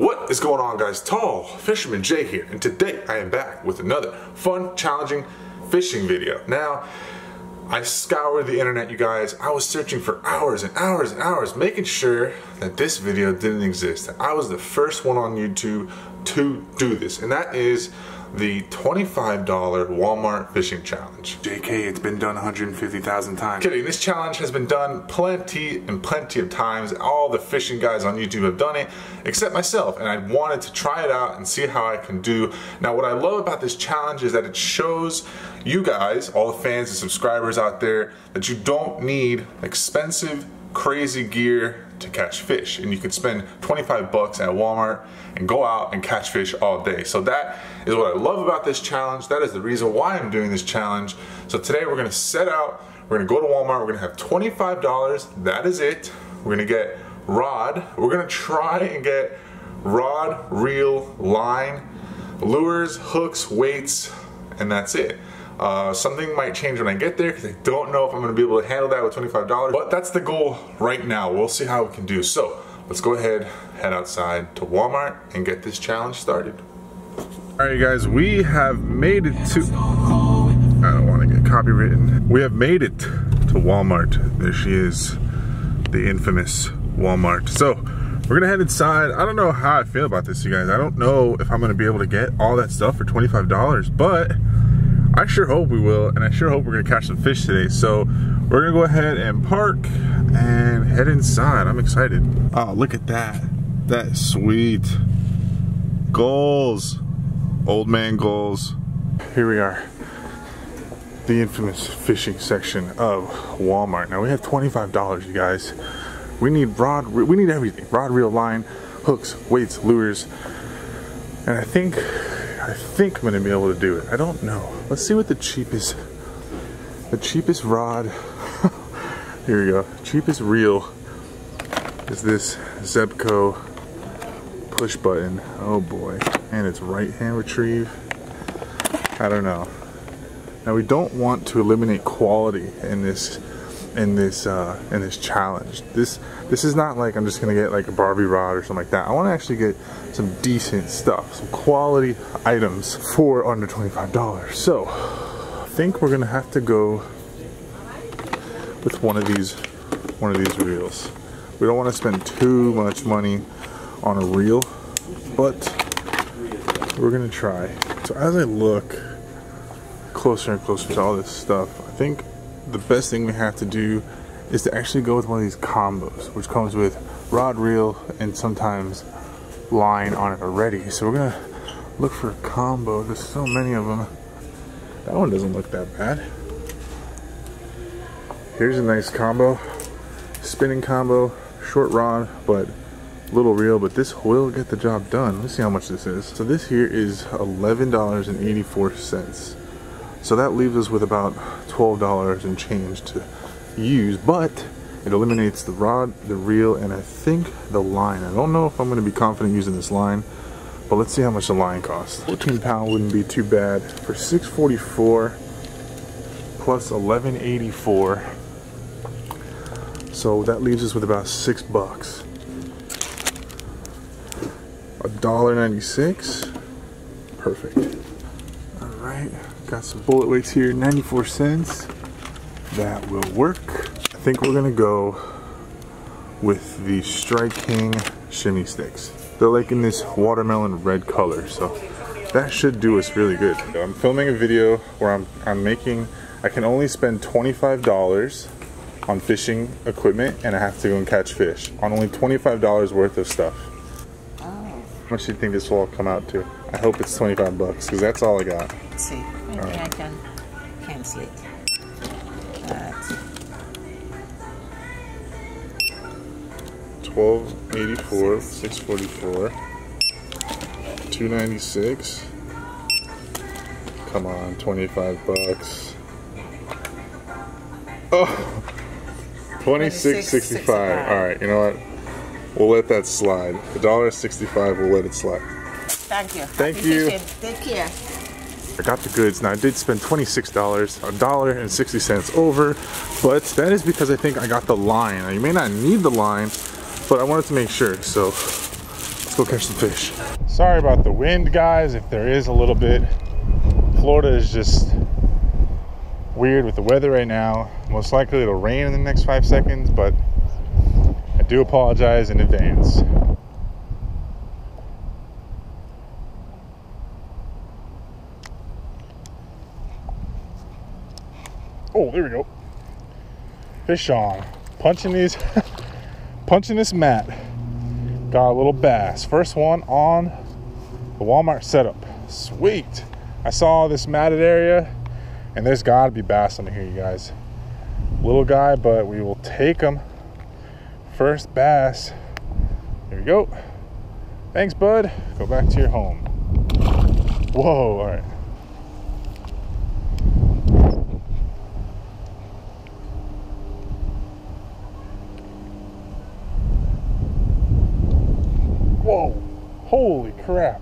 What is going on guys? Tall Fisherman J here and today I am back with another fun, challenging fishing video. Now, I scoured the internet you guys. I was searching for hours and hours and hours making sure that this video didn't exist. I was the first one on YouTube to do this and that is the $25 Walmart fishing challenge. JK, it's been done 150,000 times. Kidding, this challenge has been done plenty and plenty of times. All the fishing guys on YouTube have done it, except myself, and I wanted to try it out and see how I can do. Now, what I love about this challenge is that it shows you guys, all the fans and subscribers out there, that you don't need expensive, crazy gear to catch fish and you could spend 25 bucks at Walmart and go out and catch fish all day. So that is what I love about this challenge. That is the reason why I'm doing this challenge. So today we're gonna set out, we're gonna go to Walmart, we're gonna have $25, that is it. We're gonna get rod, we're gonna try and get rod, reel, line, lures, hooks, weights, and that's it. Uh, something might change when I get there because I don't know if I'm going to be able to handle that with $25. But that's the goal right now. We'll see how we can do. So let's go ahead, head outside to Walmart and get this challenge started. Alright guys, we have made it to... I don't want to get copywritten. We have made it to Walmart. There she is, the infamous Walmart. So we're gonna head inside. I don't know how I feel about this, you guys. I don't know if I'm gonna be able to get all that stuff for $25, but I sure hope we will, and I sure hope we're gonna catch some fish today. So we're gonna go ahead and park and head inside. I'm excited. Oh, look at that. That's sweet. Gulls. Old man gulls. Here we are. The infamous fishing section of Walmart. Now we have $25, you guys. We need rod, we need everything. Rod, reel, line, hooks, weights, lures. And I think I think I'm gonna be able to do it. I don't know. Let's see what the cheapest, the cheapest rod, here we go, cheapest reel is this Zebco push button. Oh boy, and it's right hand retrieve. I don't know. Now we don't want to eliminate quality in this in this uh, in this challenge. This this is not like I'm just gonna get like a Barbie rod or something like that. I want to actually get some decent stuff, some quality items for under $25. So I think we're gonna have to go with one of these one of these reels. We don't want to spend too much money on a reel, but we're gonna try. So as I look closer and closer to all this stuff, I think the best thing we have to do is to actually go with one of these combos, which comes with rod reel and sometimes line on it already. So we're gonna look for a combo. There's so many of them. That one doesn't look that bad. Here's a nice combo. Spinning combo, short rod, but little reel, but this will get the job done. Let's see how much this is. So this here is $11.84. So that leaves us with about $12 and change to use, but it eliminates the rod, the reel, and I think the line. I don't know if I'm going to be confident using this line, but let's see how much the line costs. 14 pound wouldn't be too bad. For 644 plus 1184, so that leaves us with about six bucks. A dollar 96, perfect. All right. Got some bullet weights here, 94 cents. That will work. I think we're gonna go with the Strike King Shim-E Sticks. They're like in this watermelon red color, so that should do us really good. I'm filming a video where I'm, I'm making, I can only spend $25 on fishing equipment and I have to go and catch fish on only $25 worth of stuff. Oh. How much do you think this will all come out to? I hope it's 25 bucks because that's all I got. Let's see. Maybe right. I can cancel it. Twelve eighty four, six forty four, two ninety six. Come on, twenty five bucks. Oh, 26.65. All right, you know what? We'll let that slide. The dollar sixty-five. We'll let it slide. Thank you. Thank you. Take care. I got the goods. Now I did spend $26, a dollar and 60 cents over, but that is because I think I got the line. Now, you may not need the line, but I wanted to make sure. So Let's go catch some fish. Sorry about the wind, guys, if there is a little bit. Florida is just weird with the weather right now. Most likely it'll rain in the next five seconds, but I do apologize in advance. Oh, there we go. Fish on. Punching these, punching this mat. Got a little bass. First one on the Walmart setup. Sweet. I saw this matted area and there's gotta be bass under here, you guys. Little guy, but we will take him. First bass. Here we go. Thanks, bud. Go back to your home. Whoa, all right. Whoa, holy crap.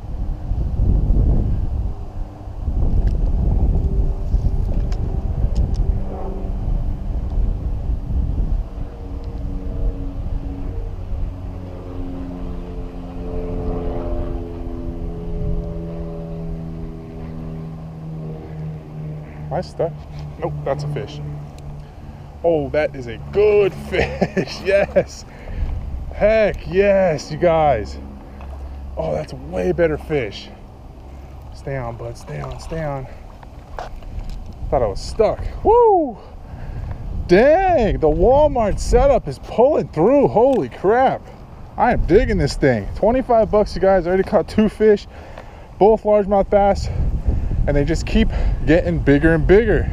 I stuck? Nope, that's a fish. Oh, that is a good fish. yes. Heck yes, you guys. Oh, that's a way better fish. Stay on, bud. Stay on, stay on. Thought I was stuck. Woo! Dang, the Walmart setup is pulling through. Holy crap. I am digging this thing. 25 bucks, you guys. Already caught two fish, both largemouth bass, and they just keep getting bigger and bigger.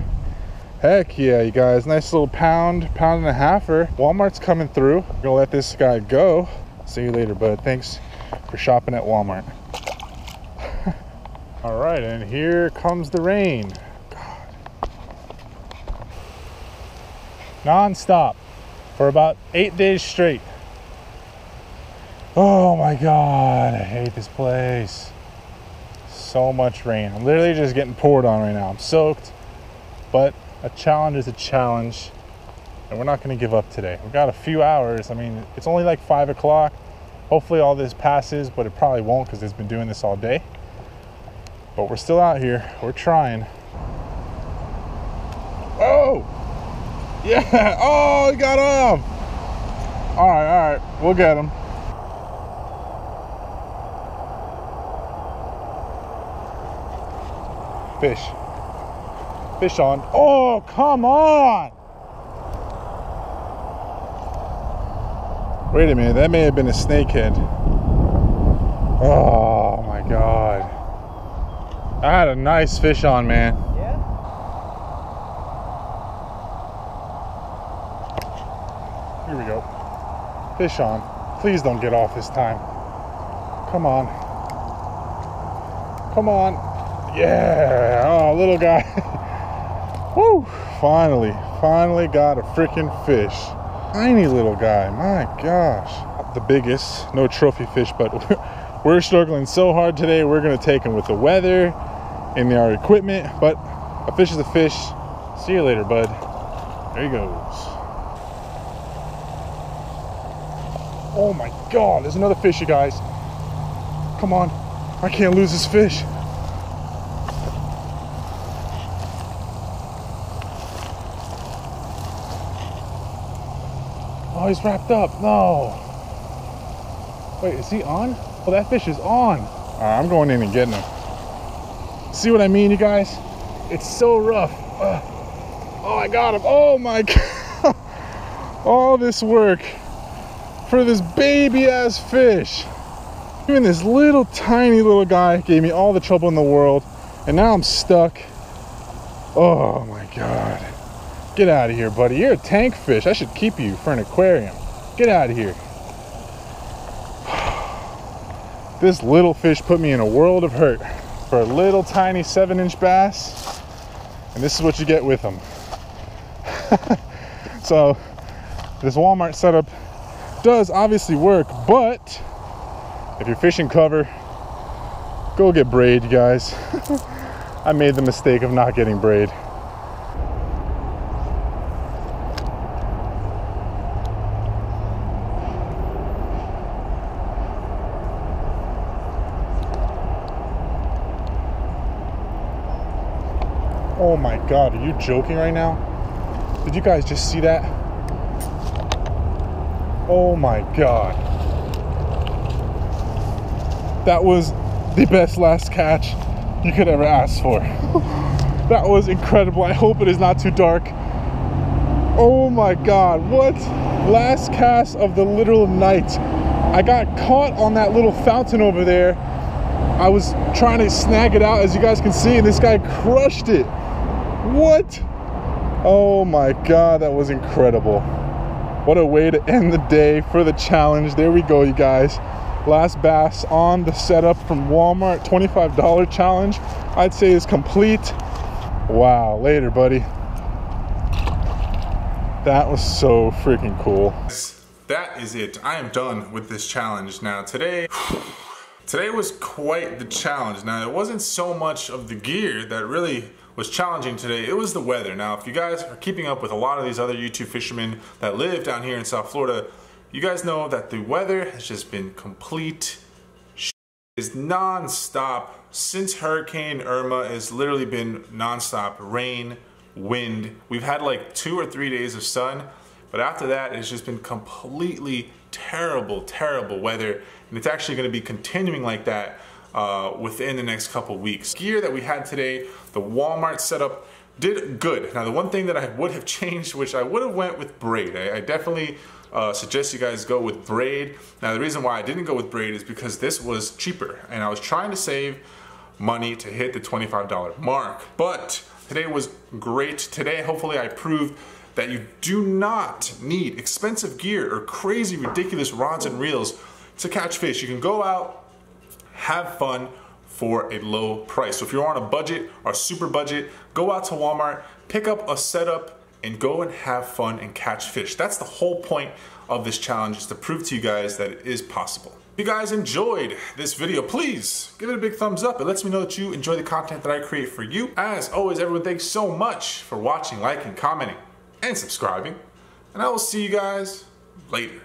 Heck yeah, you guys. Nice little pound, pound and a halfer. Walmart's coming through. I'm gonna let this guy go. See you later, bud. Thanks for shopping at Walmart. All right, and here comes the rain. God. Non-stop for about eight days straight. Oh my God, I hate this place. So much rain. I'm literally just getting poured on right now. I'm soaked, but a challenge is a challenge, and we're not gonna give up today. We've got a few hours. I mean, it's only like five o'clock. Hopefully all this passes, but it probably won't because it's been doing this all day. But we're still out here. We're trying. Oh! Yeah! Oh, he got him! All right, all right. We'll get him. Fish. Fish on. Oh, come on! Wait a minute, that may have been a snakehead. Oh my god. I had a nice fish on, man. Yeah? Here we go. Fish on. Please don't get off this time. Come on. Come on. Yeah. Oh, little guy. Woo. Finally. Finally got a freaking fish. Tiny little guy. My gosh. The biggest. No trophy fish, but we're struggling so hard today. We're to take him with the weather and our equipment. But a fish is a fish. See you later, bud. There he goes. Oh my god, there's another fish, you guys. Come on. I can't lose this fish. Oh, he's wrapped up. No. Wait, is he on? Oh, that fish is on. Right, I'm going in and getting him. See what I mean, you guys? It's so rough. Ugh. Oh, I got him. Oh my god. All this work for this baby ass fish. Even this little tiny little guy gave me all the trouble in the world, and now I'm stuck. Oh my god. Get out of here, buddy. You're a tank fish. I should keep you for an aquarium. Get out of here. This little fish put me in a world of hurt for a little tiny seven inch bass, and this is what you get with them. so, this Walmart setup does obviously work, but if you're fishing cover, go get braid, you guys. I made the mistake of not getting braid. Oh my God, are you joking right now? Did you guys just see that? Oh my God. That was the best last catch you could ever ask for. that was incredible. I hope it is not too dark. Oh my God, what? Last cast of the literal night. I got caught on that little fountain over there. I was trying to snag it out, as you guys can see, and this guy crushed it. What? Oh my God, that was incredible. What a way to end the day for the challenge. There we go, you guys. Last bass on the setup from Walmart, $25 challenge. I'd say is complete. Wow, later, buddy. That was so freaking cool. That is it. I am done with this challenge. Now today, today was quite the challenge. Now it wasn't so much of the gear that really was challenging today. It was the weather. Now if you guys are keeping up with a lot of these other YouTube fishermen that live down here in South Florida, you guys know that the weather has just been complete is non-stop since Hurricane Irma has literally been non-stop rain, wind. We've had like two or three days of sun, but after that, it's just been completely terrible, terrible weather. And it's actually gonna be continuing like that uh, within the next couple weeks. Gear that we had today, the Walmart setup, did good. Now the one thing that I would have changed, which I would have went with braid. I, I definitely uh, suggest you guys go with braid. Now the reason why I didn't go with braid is because this was cheaper and I was trying to save money to hit the $25 mark. But today was great. Today, hopefully I proved that you do not need expensive gear or crazy, ridiculous rods and reels to catch fish. You can go out, have fun for a low price. So if you're on a budget or super budget, go out to Walmart, pick up a setup, and go and have fun and catch fish. That's the whole point of this challenge is to prove to you guys that it is possible. If you guys enjoyed this video, please give it a big thumbs up. It lets me know that you enjoy the content that I create for you. As always, everyone, thanks so much for watching, liking, commenting, and subscribing. And I will see you guys later.